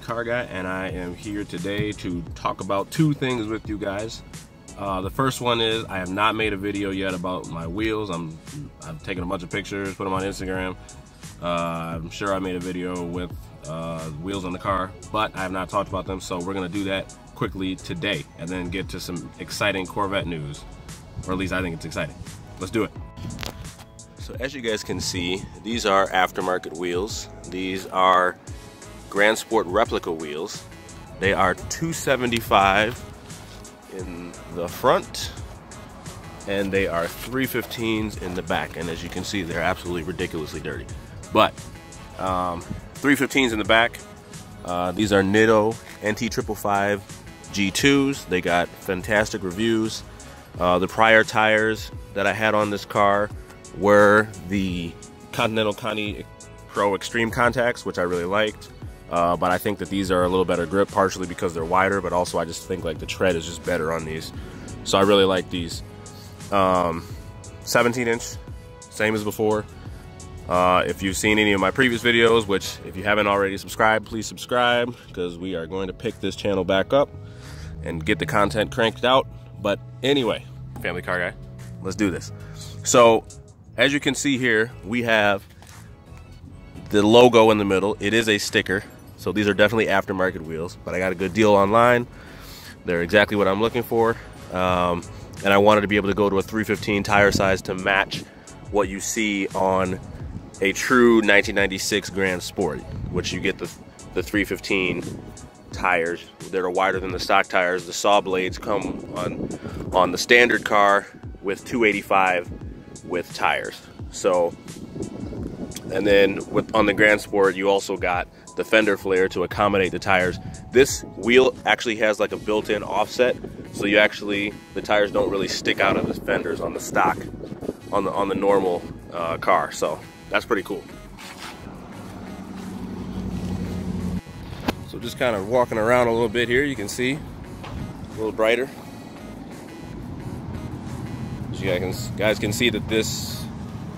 Car Guy, and I am here today to talk about two things with you guys. Uh, the first one is I have not made a video yet about my wheels. I'm I've taken a bunch of pictures, put them on Instagram. Uh, I'm sure I made a video with uh, wheels on the car, but I have not talked about them, so we're gonna do that quickly today, and then get to some exciting Corvette news, or at least I think it's exciting. Let's do it. So as you guys can see, these are aftermarket wheels. These are Grand Sport replica wheels. They are 275 in the front and they are 315s in the back. And as you can see, they're absolutely ridiculously dirty. But um, 315s in the back. Uh, these are Nitto NT555 G2s. They got fantastic reviews. Uh, the prior tires that I had on this car were the Continental Conti Pro Extreme contacts, which I really liked. Uh, but I think that these are a little better grip, partially because they're wider, but also I just think like the tread is just better on these. So I really like these. Um, 17 inch, same as before. Uh, if you've seen any of my previous videos, which if you haven't already subscribed, please subscribe because we are going to pick this channel back up and get the content cranked out. But anyway, family car guy, let's do this. So as you can see here, we have the logo in the middle. It is a sticker. So these are definitely aftermarket wheels, but I got a good deal online. They're exactly what I'm looking for. Um, and I wanted to be able to go to a 315 tire size to match what you see on a true 1996 Grand Sport, which you get the, the 315 tires that are wider than the stock tires. The saw blades come on, on the standard car with 285 with tires. So, and then with on the Grand Sport, you also got the fender flare to accommodate the tires. This wheel actually has like a built-in offset, so you actually the tires don't really stick out of the fenders on the stock, on the on the normal uh, car. So that's pretty cool. So just kind of walking around a little bit here, you can see a little brighter. As you guys can, guys can see that this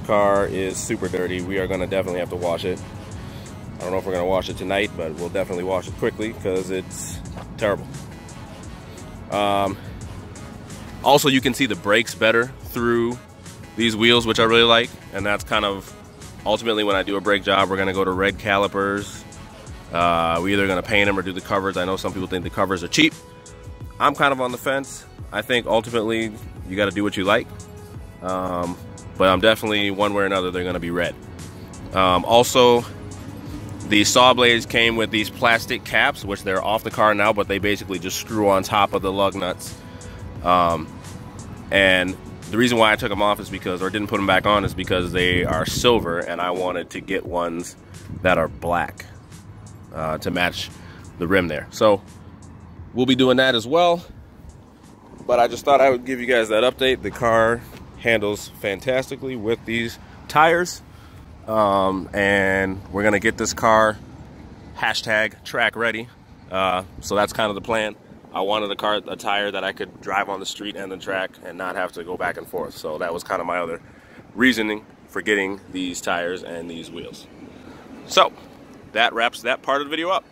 car is super dirty. We are gonna definitely have to wash it. I don't know if we're gonna wash it tonight, but we'll definitely wash it quickly because it's terrible. Um, also, you can see the brakes better through these wheels, which I really like. And that's kind of, ultimately when I do a brake job, we're gonna go to red calipers. Uh, we're either gonna paint them or do the covers. I know some people think the covers are cheap. I'm kind of on the fence. I think ultimately you got to do what you like. Um, but I'm definitely one way or another they're going to be red. Um, also, the saw blades came with these plastic caps, which they're off the car now, but they basically just screw on top of the lug nuts. Um, and the reason why I took them off is because, or didn't put them back on, is because they are silver, and I wanted to get ones that are black uh, to match the rim there. So we'll be doing that as well. But I just thought I would give you guys that update. The car handles fantastically with these tires. Um, and we're gonna get this car hashtag track ready. Uh, so that's kind of the plan. I wanted a car, a tire that I could drive on the street and the track and not have to go back and forth. So that was kind of my other reasoning for getting these tires and these wheels. So that wraps that part of the video up.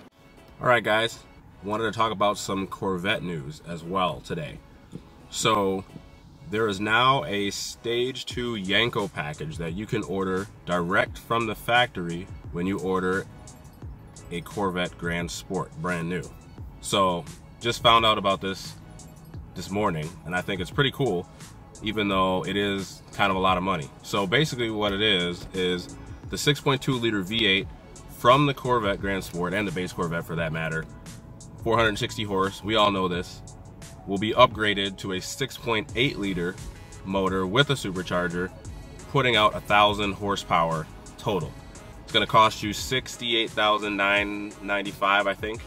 All right, guys, wanted to talk about some Corvette news as well today. So there is now a stage 2 Yenko package that you can order direct from the factory when you order a Corvette Grand Sport brand new. So just found out about this this morning and I think it's pretty cool even though it is kind of a lot of money. So basically what it is is the 6.2 liter V8 from the Corvette Grand Sport and the base Corvette for that matter 460 horse we all know this will be upgraded to a 6.8 liter motor with a supercharger, putting out a thousand horsepower total. It's gonna cost you 68,995, I think.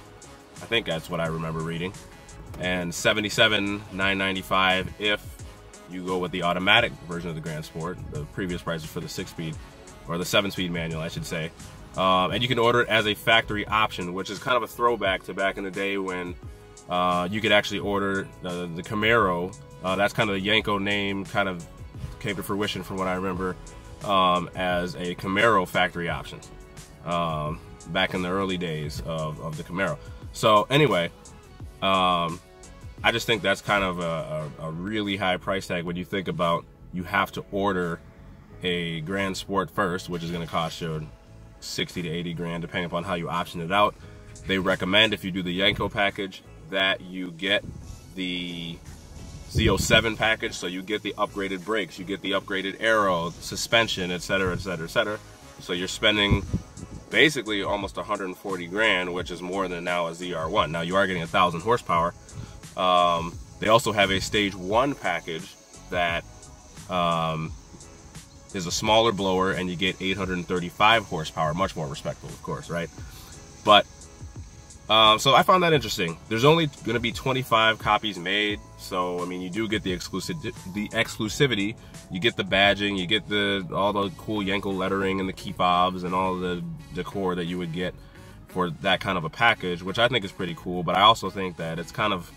I think that's what I remember reading. And 77,995 if you go with the automatic version of the Grand Sport. The previous prices for the six speed, or the seven speed manual, I should say. Um, and you can order it as a factory option, which is kind of a throwback to back in the day when uh, you could actually order the, the Camaro. Uh, that's kind of the Yenko name, kind of came to fruition from what I remember um, as a Camaro factory option. Um, back in the early days of, of the Camaro. So anyway, um, I just think that's kind of a, a, a really high price tag when you think about you have to order a Grand Sport first, which is going to cost you 60 to 80 grand, depending upon how you option it out. They recommend if you do the Yenko package that you get the Z07 package, so you get the upgraded brakes, you get the upgraded aero, suspension, etc., etc., etc. So you're spending basically almost 140 grand, which is more than now a ZR1. Now you are getting a thousand horsepower, um, they also have a stage one package that um, is a smaller blower and you get 835 horsepower, much more respectful, of course, right? But um, so I found that interesting. There's only going to be 25 copies made, so I mean, you do get the exclusive the exclusivity. You get the badging, you get the all the cool Yenko lettering and the key fobs and all the decor that you would get for that kind of a package, which I think is pretty cool. But I also think that it's kind of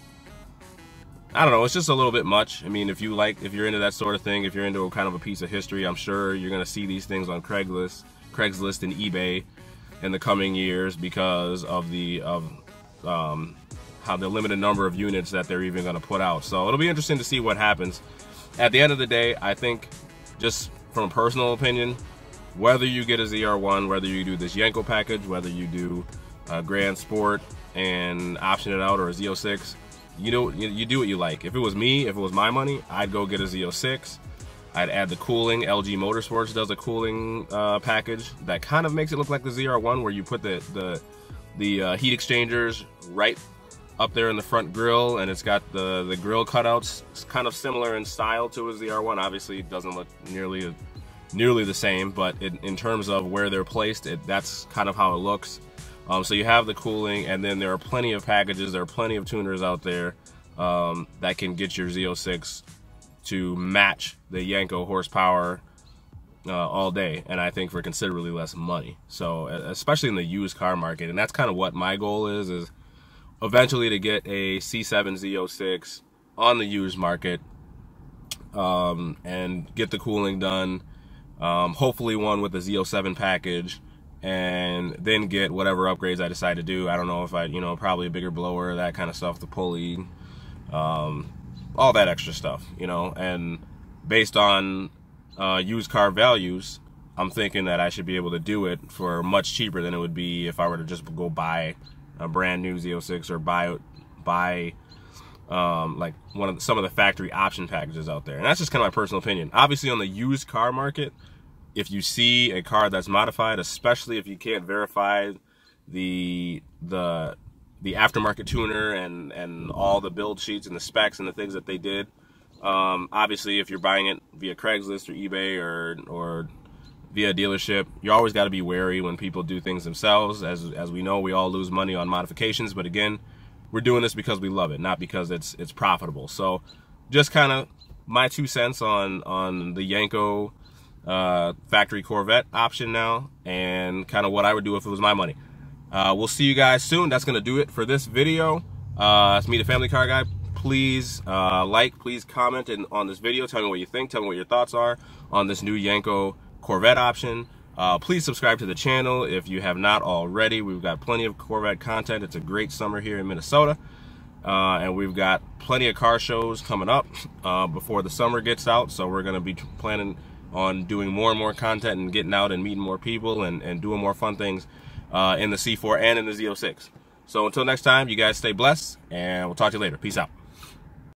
I don't know, it's just a little bit much. I mean, if you like, if you're into that sort of thing, if you're into a kind of a piece of history, I'm sure you're gonna see these things on Craigslist, Craigslist and eBay in the coming years because of the of um, how the limited number of units that they're even gonna put out. So it'll be interesting to see what happens. At the end of the day, I think, just from a personal opinion, whether you get a ZR1, whether you do this Yenko package, whether you do a Grand Sport and option it out or a Z06 you know, you do what you like. If it was me, if it was my money, I'd go get a Z06. I'd add the cooling. LG Motorsports does a cooling uh, package that kind of makes it look like the ZR1, where you put the the the uh, heat exchangers right up there in the front grill, and it's got the the grill cutouts. It's kind of similar in style to a ZR1. Obviously, it doesn't look nearly nearly the same, but it, in terms of where they're placed, it, that's kind of how it looks. Um, so you have the cooling, and then there are plenty of packages, there are plenty of tuners out there um, that can get your Z06 to match the Yenko horsepower uh, all day, and I think for considerably less money. So especially in the used car market, and that's kind of what my goal is, is eventually to get a C7 Z06 on the used market um, and get the cooling done. Um, hopefully one with the Z07 package and then get whatever upgrades I decide to do. I don't know if I, you know, probably a bigger blower, that kind of stuff, the pulley, um, all that extra stuff, you know. And based on uh, used car values, I'm thinking that I should be able to do it for much cheaper than it would be if I were to just go buy a brand new Z06 or buy buy um, like one of the, some of the factory option packages out there. And that's just kind of my personal opinion. Obviously, on the used car market if you see a car that's modified, especially if you can't verify the the the aftermarket tuner and and all the build sheets and the specs and the things that they did. Um, obviously, if you're buying it via Craigslist or eBay or or via dealership, you always got to be wary when people do things themselves. As as we know, we all lose money on modifications, but again, we're doing this because we love it, not because it's it's profitable. So, just kind of my two cents on on the Yenko uh, factory Corvette option now and kind of what I would do if it was my money. Uh, we'll see you guys soon. That's going to do it for this video. Uh, it's me, the Family Car Guy. Please uh, like, please comment on this video. Tell me what you think. Tell me what your thoughts are on this new Yenko Corvette option. Uh, please subscribe to the channel if you have not already. We've got plenty of Corvette content. It's a great summer here in Minnesota. Uh, and we've got plenty of car shows coming up uh, before the summer gets out. So we're going to be planning on doing more and more content and getting out and meeting more people and, and doing more fun things uh, in the C4 and in the Z06. So until next time, you guys stay blessed, and we'll talk to you later. Peace out.